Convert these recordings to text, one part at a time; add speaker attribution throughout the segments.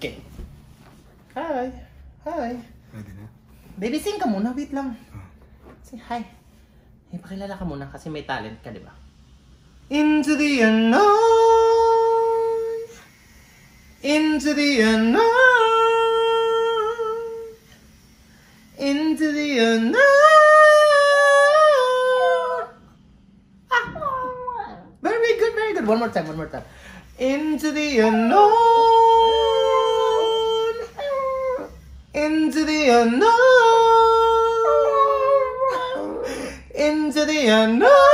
Speaker 1: Okay. Hi. Hi.
Speaker 2: Pwede na.
Speaker 1: Baby, sing ka muna. Wait lang.
Speaker 2: Ah.
Speaker 1: Say hi. Hey, pakilala ka muna kasi may talent ka, di ba? Into the unknown. Into the unknown. Into the unknown. Ah. Very good, very good. One more time, one more time. Into the unknown. Into the unknown. Into the unknown.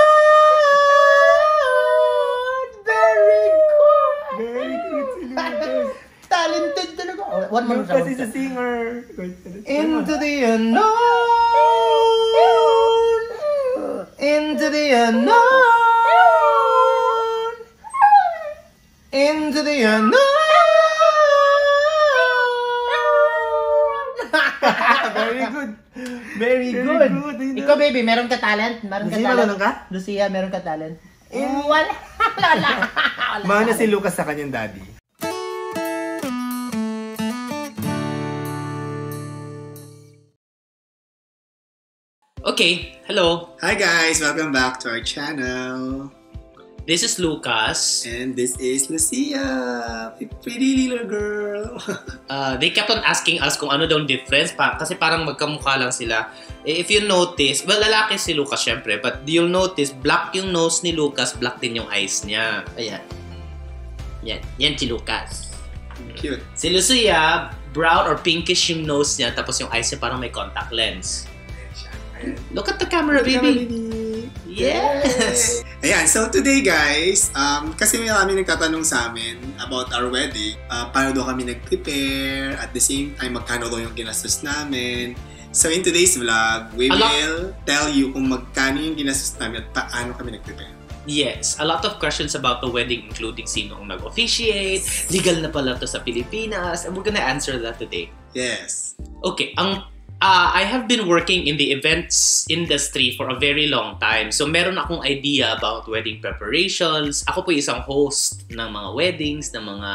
Speaker 1: Very good.
Speaker 2: Very Very good.
Speaker 1: good. Ikaw, baby, meron ka talent? Meron ka
Speaker 2: Lucia,
Speaker 1: talent?
Speaker 2: meron ka?
Speaker 1: Lucia, meron ka talent? Eh, wala. Wala. Wala.
Speaker 2: Mana si Lucas sa kanyang daddy.
Speaker 1: Okay, hello.
Speaker 2: Hi guys! Welcome back to our channel.
Speaker 1: This is Lucas.
Speaker 2: And this is Lucia. Pretty little girl.
Speaker 1: Uh, they kept on asking us kung ano daw difference pa, kasi parang magkamukha lang sila. Eh, If you notice, well, lalaki si Lucas syempre, but you'll notice, black yung nose ni Lucas, black din yung eyes niya. Ayan. Yan. Yan si Lucas.
Speaker 2: Cute.
Speaker 1: Si Lucia, brown or pinkish yung nose niya, tapos yung eyes niya parang may contact lens.
Speaker 2: Ayan.
Speaker 1: Look at the camera, baby. Yes!
Speaker 2: Ayan, so today guys, um, kasi may marami nagtatanong sa amin about our wedding. Uh, paano daw kami nag-prepare, at the same time, magkano daw yung ginastos namin. So in today's vlog, we
Speaker 1: Ala-
Speaker 2: will tell you kung magkano yung ginastos namin at paano kami nag-prepare.
Speaker 1: Yes, a lot of questions about the wedding including sino ang nag-officiate, legal na pala to sa Pilipinas, and we're gonna answer that today.
Speaker 2: Yes.
Speaker 1: Okay, ang uh, I have been working in the events industry for a very long time. So meron akong idea about wedding preparations. Ako po isang host ng mga weddings, ng mga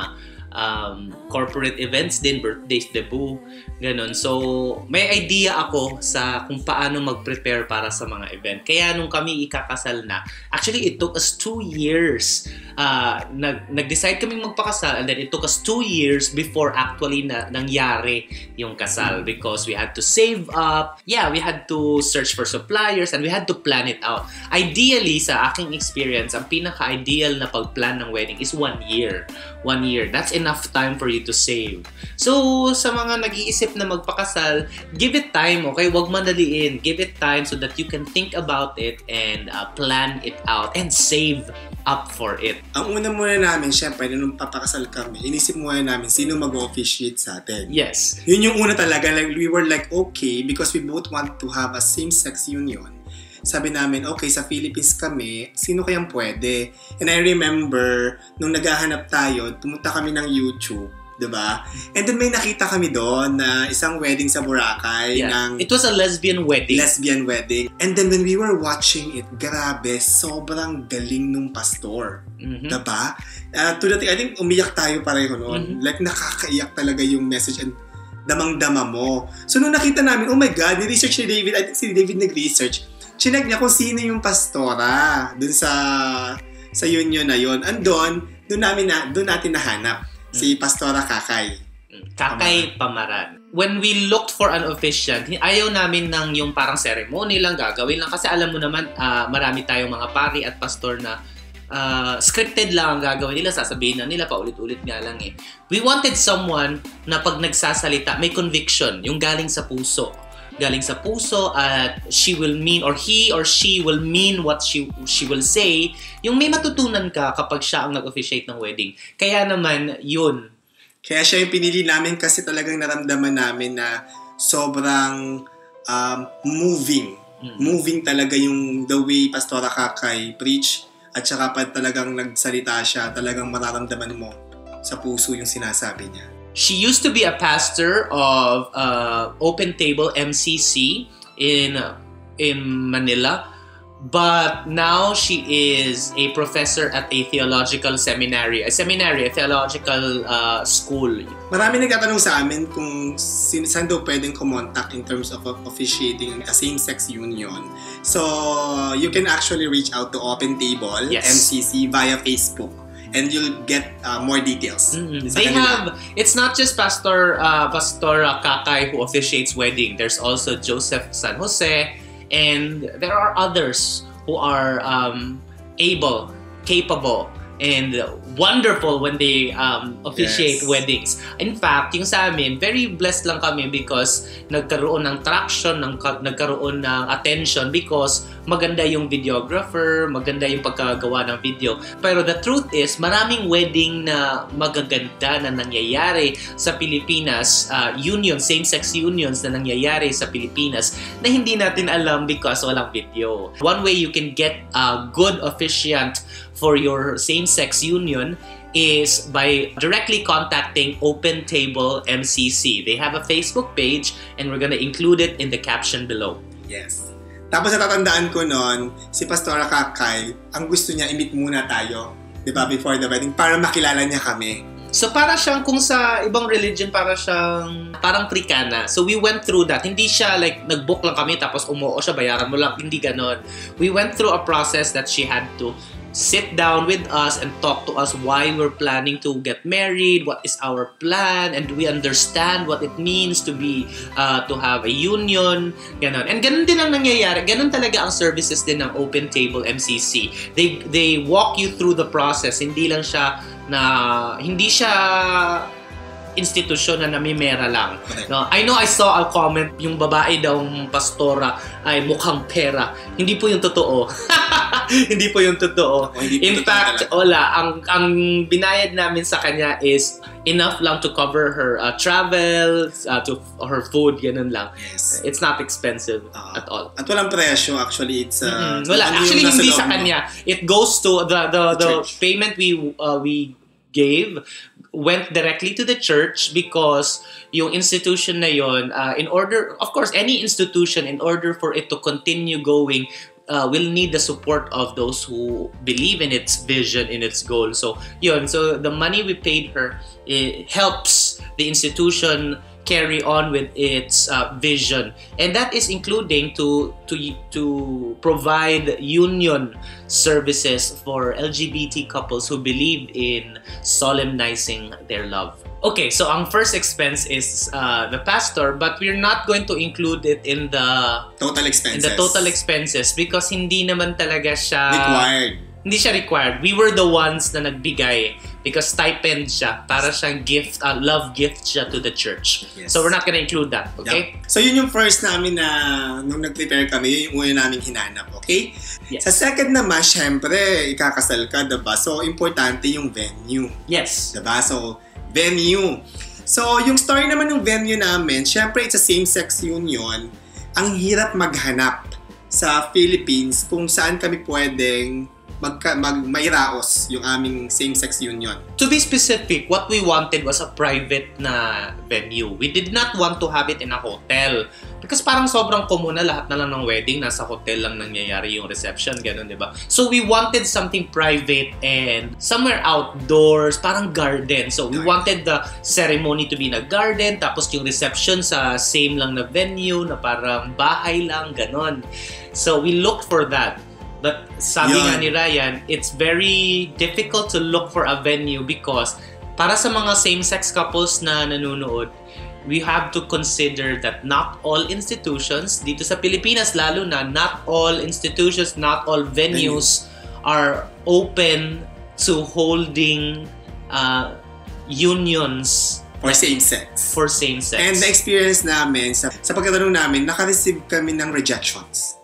Speaker 1: um, corporate events din, birthdays, debut, ganun. So, may idea ako sa kung paano mag-prepare para sa mga event. Kaya nung kami ikakasal na, actually it took us two years. Uh, nag, nag-decide kaming magpakasal and then it took us two years before actually na, nangyari yung kasal because we had to save up. Yeah, we had to search for suppliers and we had to plan it out. Ideally, sa aking experience, ang pinaka-ideal na pag-plan ng wedding is one year. One year. That's enough time for you to save. So, sa mga nag-iisip na magpakasal, give it time, okay? Huwag madaliin. Give it time so that you can think about it and uh, plan it out and save up for it.
Speaker 2: Ang una muna namin, syempre, nung papakasal kami, inisip muna namin sino mag-officiate sa atin.
Speaker 1: Yes.
Speaker 2: Yun yung una talaga. Like, we were like, okay, because we both want to have a same-sex union. Sabi namin, okay, sa Philippines kami, sino kayang pwede? And I remember, nung naghahanap tayo, pumunta kami ng YouTube, 'di ba? And then may nakita kami doon na isang wedding sa Boracay
Speaker 1: Yeah.
Speaker 2: ng
Speaker 1: It was a lesbian wedding.
Speaker 2: lesbian wedding. And then when we were watching it, grabe, sobrang galing nung pastor.
Speaker 1: Mhm.
Speaker 2: Diba? Uh, to the I think umiyak tayo pareho noon. Like nakakaiyak talaga yung message and damang-dama mo. So nung nakita namin, oh my God, ni-research ni David, I think si David nag-research, chinek niya kung sino yung pastora dun sa sa union na yon. Andon, doon namin na doon natin nahanap si Pastora Kakay.
Speaker 1: Kakay Pamaran. When we looked for an officiant, ayaw namin ng yung parang ceremony lang, gagawin lang. Kasi alam mo naman, ah, marami tayong mga pari at pastor na ah, scripted lang ang gagawin nila. Sasabihin na nila, paulit-ulit nga lang eh. We wanted someone na pag nagsasalita, may conviction, yung galing sa puso. Galing sa puso at she will mean or he or she will mean what she she will say. Yung may matutunan ka kapag siya ang nag-officiate ng wedding. Kaya naman, yun,
Speaker 2: Kaya siya yung pinili namin kasi talagang naramdaman namin na sobrang um, moving.
Speaker 1: Mm.
Speaker 2: Moving talaga yung the way Pastora Kakay preach at saka pa talagang nagsalita siya, talagang mararamdaman mo sa puso yung sinasabi niya.
Speaker 1: She used to be a pastor of uh, Open Table MCC in in Manila. But now she is a professor at a theological seminary, a seminary, a theological uh, school.
Speaker 2: Marami nagtatanong sa amin kung sin- saan daw pwedeng kumontak in terms of officiating a same-sex union. So, you can actually reach out to Open Table,
Speaker 1: Yes.
Speaker 2: MCC, via Facebook. And you'll get uh, more details.
Speaker 1: Mm,
Speaker 2: sa
Speaker 1: They
Speaker 2: kanila.
Speaker 1: have it's not just Pastor uh, Pastor uh, Kakay who officiates wedding. There's also Joseph San Jose, and there are others who are um, able, capable, and wonderful when they um, officiate
Speaker 2: Yes.
Speaker 1: weddings. In fact, yung sa amin, very blessed lang kami because nagkaroon ng traction, ng, nagkaroon ng attention because maganda yung videographer, maganda yung pagkagawa ng video. Pero the truth is, maraming wedding na magaganda na nangyayari sa Pilipinas, uh, union, same-sex unions na nangyayari sa Pilipinas na hindi natin alam because walang video. One way you can get a good officiant for your same-sex union is by directly contacting Open Table MCC. They have a Facebook page and we're gonna include it in the caption below.
Speaker 2: Yes. Tapos natatandaan ko noon, si Pastora Kakay, ang gusto niya, imit muna tayo, di ba, before the wedding, para makilala niya kami.
Speaker 1: So para siyang kung sa ibang religion para siyang parang trikana. So we went through that. Hindi siya like nag-book lang kami tapos umuo siya bayaran mo lang. Hindi ganon. We went through a process that she had to sit down with us and talk to us why we're planning to get married, what is our plan, and do we understand what it means to be uh, to have a union, ganon. And ganon din ang nangyayari. Ganon talaga ang services din ng Open Table MCC. They they walk you through the process. Hindi lang siya na hindi siya institusyon na namimera lang. No, I know I saw a comment yung babae daw pastora ay mukhang pera. Hindi po yung totoo. hindi po yung totoo.
Speaker 2: O, hindi po
Speaker 1: In fact, wala. Ang, ang binayad namin sa kanya is enough lang to cover her uh, travel, uh, to her food, ganun lang.
Speaker 2: Yes.
Speaker 1: It's not expensive
Speaker 2: Ah.
Speaker 1: at all.
Speaker 2: At walang presyo, actually, it's... Uh,
Speaker 1: Mm-mm. Wala.
Speaker 2: ano
Speaker 1: Actually, hindi sa
Speaker 2: mo.
Speaker 1: kanya. It goes to the the, the
Speaker 2: Church.
Speaker 1: payment we uh, we gave went directly to the church because yung institution na yon uh, in order of course any institution in order for it to continue going uh, will need the support of those who believe in its vision in its goal. So yun. So the money we paid her it helps the institution carry on with its uh, vision and that is including to to to provide union services for LGBT couples who believe in solemnizing their love. Okay, so ang first expense is uh, the pastor, but we're not going to include it in the
Speaker 2: Total
Speaker 1: in
Speaker 2: expenses.
Speaker 1: the total expenses because hindi naman talaga siya
Speaker 2: Required.
Speaker 1: hindi siya required. We were the ones na nagbigay because stipend siya para siyang gift, uh, love gift siya to the church.
Speaker 2: Yes.
Speaker 1: So we're not gonna include that, okay?
Speaker 2: Yep. So yun yung first namin na nung nag-prepare kami, yun yung una namin hinanap, okay?
Speaker 1: Yes.
Speaker 2: Sa second naman, syempre, ikakasal ka, diba? So, importante yung venue,
Speaker 1: Yes.
Speaker 2: diba? So, venue. So, yung story naman ng venue namin, syempre, it's a same-sex union. Ang hirap maghanap sa Philippines kung saan kami pwedeng magka, mag, mairaos yung aming same-sex union.
Speaker 1: To be specific, what we wanted was a private na venue. We did not want to have it in a hotel. Because parang sobrang common na lahat na lang ng wedding, nasa hotel lang nangyayari yung reception, ganun, di ba? So we wanted something private and somewhere outdoors, parang garden. So we wanted the ceremony to be in a garden, tapos yung reception sa same lang na venue, na parang bahay lang, ganun. So we looked for that. But sabi
Speaker 2: Yun.
Speaker 1: nga ni Ryan, it's very difficult to look for a venue because para sa mga same-sex couples na nanonood, we have to consider that not all institutions, dito sa Pilipinas lalo na, not all institutions, not all venues are open to holding uh, unions
Speaker 2: For same-sex.
Speaker 1: for same-sex.
Speaker 2: And the experience namin, sa, sa pagkatanong namin, naka-receive kami ng rejections.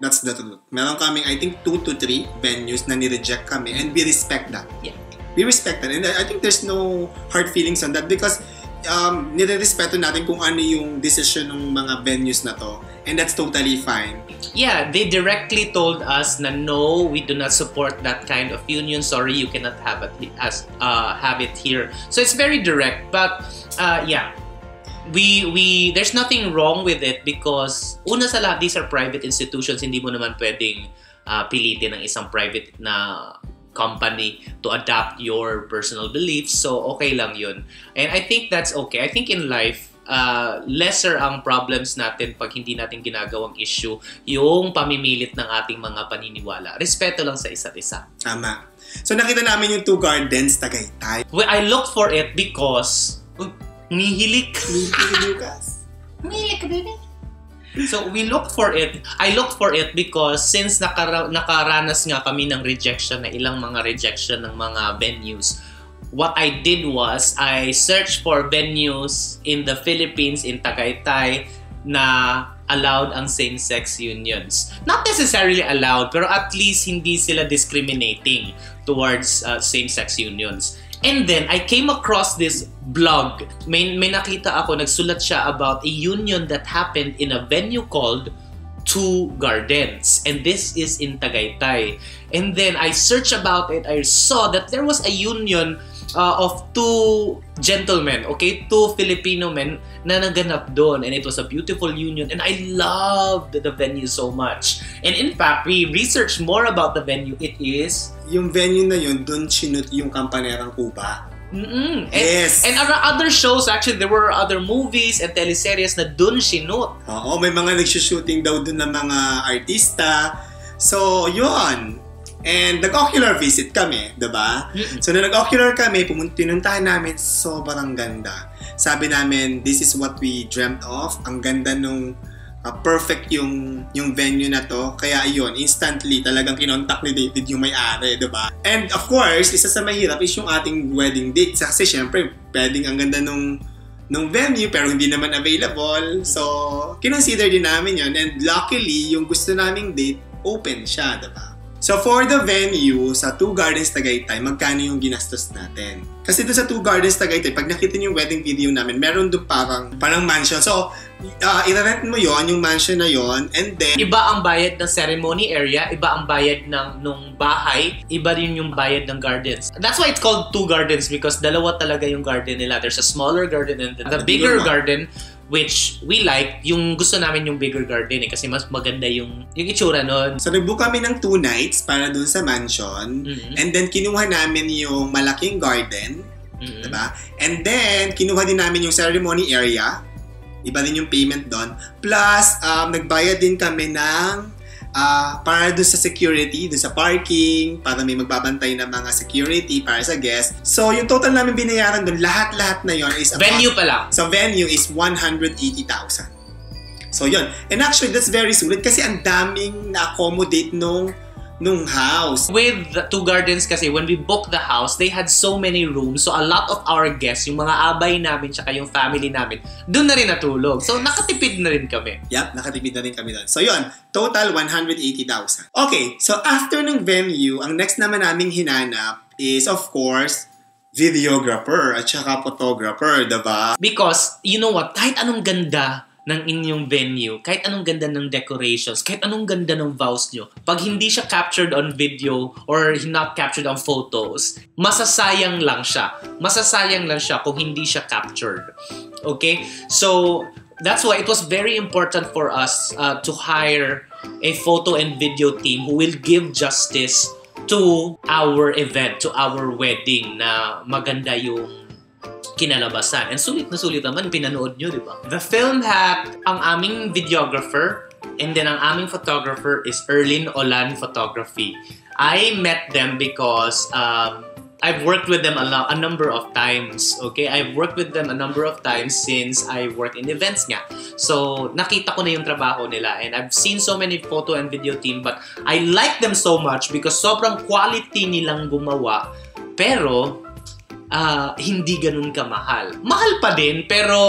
Speaker 2: That's the truth. Meron kaming, I think, two to three venues na ni-reject kami and we respect that.
Speaker 1: Yeah.
Speaker 2: We respect that. And I I think there's no hard feelings on that because um, nire-respeto natin kung ano yung decision ng mga venues na to. And that's totally fine.
Speaker 1: Yeah, they directly told us na no, we do not support that kind of union. Sorry, you cannot have it as uh, have it here. So it's very direct, but uh, yeah, we we there's nothing wrong with it because una sa lahat these are private institutions. Hindi mo naman pwedeng ah, pilitin ng isang private na company to adapt your personal beliefs. So, okay lang yun. And I think that's okay. I think in life, uh, lesser ang problems natin pag hindi natin ginagawang issue yung pamimilit ng ating mga paniniwala. Respeto lang sa isa't isa.
Speaker 2: Tama. So nakita namin yung two gardens, Tagaytay.
Speaker 1: Well, I look for it because... Uy, humihilik.
Speaker 2: Lucas.
Speaker 1: So we look for it. I look for it because since nakara- nakaranas nga kami ng rejection na ilang mga rejection ng mga venues, what I did was I searched for venues in the Philippines in Tagaytay na allowed ang same-sex unions. Not necessarily allowed, pero at least hindi sila discriminating towards uh, same-sex unions. And then, I came across this blog. May, may nakita ako, nagsulat siya about a union that happened in a venue called Two Gardens. And this is in Tagaytay. And then, I searched about it. I saw that there was a union uh, of two gentlemen, okay? Two Filipino men na naganap doon. And it was a beautiful union. And I loved the venue so much. And in fact, we researched more about the venue. It is
Speaker 2: Yung venue na yun, dun sinut yung kampanerang Cuba.
Speaker 1: Mm-mm. And,
Speaker 2: Yes.
Speaker 1: and other shows, actually, there were other movies and teleseries na dun sinut.
Speaker 2: Oo, may mga nagsushooting daw dun ng mga artista. So, yun. And nag-ocular visit kami, 'di ba? So, nung nag-ocular kami, pumunta, pinuntahan namin, sobrang ganda. Sabi namin, this is what we dreamt of. Ang ganda nung uh, perfect yung yung venue na to. Kaya ayun, instantly talagang kinontak ni David yung may-ari, 'di ba? And of course, isa sa mahirap is yung ating wedding date. Kasi syempre, pwedeng ang ganda nung nung venue pero hindi naman available. So, kinonsider din namin yon And luckily, yung gusto naming date, open siya, 'di ba? So for the venue sa Two Gardens Tagaytay, magkano yung ginastos natin? Kasi doon sa Two Gardens Tagaytay, pag nakita niyo yung wedding video namin, meron doon parang parang mansion. So, uh, i-rent mo yon yung mansion na yon and then
Speaker 1: Iba ang bayad ng ceremony area, iba ang bayad ng nung bahay, iba rin yung bayad ng gardens. That's why it's called two gardens because dalawa talaga yung garden nila. There's a smaller garden and the,
Speaker 2: The
Speaker 1: bigger
Speaker 2: bigger one.
Speaker 1: Which we like. Yung gusto namin yung bigger garden eh kasi mas maganda yung yung itsura nun.
Speaker 2: So, nagbook kami ng two nights para doon sa mansion.
Speaker 1: Mhm.
Speaker 2: And then, kinuha namin yung malaking garden.
Speaker 1: Mhm.
Speaker 2: Diba? And then, kinuha din namin yung ceremony area. Iba din yung payment doon. Plus, um, nagbayad din kami ng ah, para doon sa security, doon sa parking, para may magbabantay ng mga security para sa guest. So, yung total namin binayaran doon, lahat-lahat na yon is about
Speaker 1: Venue pa lang.
Speaker 2: sa venue is 180,000. So yun. And actually, that's very sulit kasi ang daming na-accommodate nung nung house.
Speaker 1: With the Two Gardens kasi, when we booked the house, they had so many rooms. So, a lot of our guests, yung mga abay namin, tsaka yung family namin, doon na rin natulog. So, nakatipid na rin kami.
Speaker 2: Yup, nakatipid na rin kami doon. So yun, total 180,000. Okay, so after ng venue, ang next naman naming hinanap is of course, videographer at saka photographer, diba?
Speaker 1: Because, you know what, kahit anong ganda ng inyong venue, kahit anong ganda ng decorations, kahit anong ganda ng vows nyo, pag hindi siya captured on video or not captured on photos, masasayang lang siya. Masasayang lang siya kung hindi siya captured. Okay? So, that's why it was very important for us uh, to hire a photo and video team who will give justice to our event, to our wedding na maganda yung kinalabasan. And sulit na sulit naman, pinanood nyo, di ba? The film hat, ang aming videographer, and then ang aming photographer is Erlin Olan Photography. I met them because um, I've worked with them a, lo- a number of times. Okay? I've worked with them a number of times since I work in events nga. So, nakita ko na yung trabaho nila and I've seen so many photo and video team but I like them so much because sobrang quality nilang gumawa. Pero, ah, hindi ganun kamahal. Mahal pa din, pero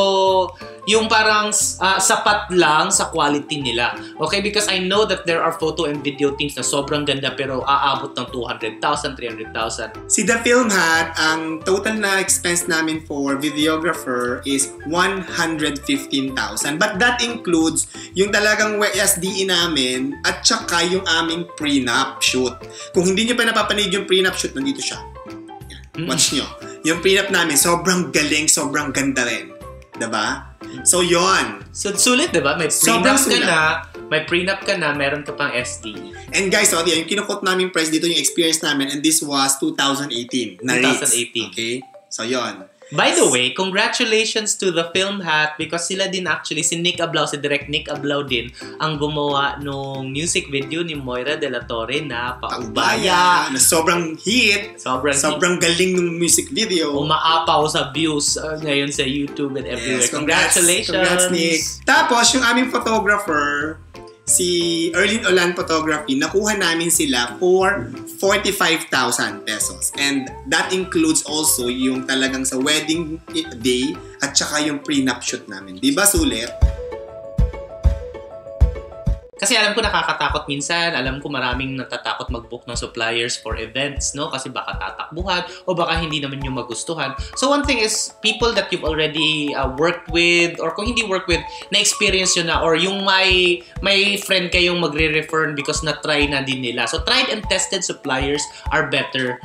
Speaker 1: yung parang ah, sapat lang sa quality nila. Okay? Because I know that there are photo and video teams na sobrang ganda pero aabot ng 200,000, 300,000.
Speaker 2: Si The Film Hat, ang total na expense namin for videographer is 115,000. But that includes yung talagang SDE namin at saka yung aming prenup shoot. Kung hindi nyo pa napapanood yung prenup shoot, nandito siya. Yan. Watch nyo. Yung prenup namin, sobrang galing, sobrang ganda rin. 'Di ba? So, yon
Speaker 1: So, sulit, di ba? May
Speaker 2: Sobrang
Speaker 1: prenup ka na, may prenup ka na, meron ka pang SDE.
Speaker 2: And guys, so, yung kinukot namin price dito yung experience namin and this was 2018 na rates.
Speaker 1: 2018.
Speaker 2: Okay? So, yon.
Speaker 1: By the way, congratulations to the Film Hat because sila din actually, si Nick Ablao, si direct Nick Ablao din, ang gumawa nung music video ni Moira De La Torre na Paubaya.
Speaker 2: na sobrang hit.
Speaker 1: Sobrang,
Speaker 2: Sobrang galing ng music video.
Speaker 1: umaapaw sa views uh, ngayon sa YouTube and everywhere.
Speaker 2: Yes, congrats.
Speaker 1: Congratulations!
Speaker 2: Congrats, Nick. Tapos, yung aming photographer, si Erlin Olan Photography, nakuha namin sila for 45,000 pesos. And that includes also yung talagang sa wedding day at saka yung prenup shoot namin. Di ba, sulit?
Speaker 1: Kasi alam ko nakakatakot minsan, alam ko maraming natatakot mag-book ng suppliers for events, no? Kasi baka tatakbuhan o baka hindi naman yung magustuhan. So one thing is people that you've already uh, worked with or kung hindi work with, na-experience yun na or yung may may friend kayong magre-refer because na-try na din nila. So tried and tested suppliers are better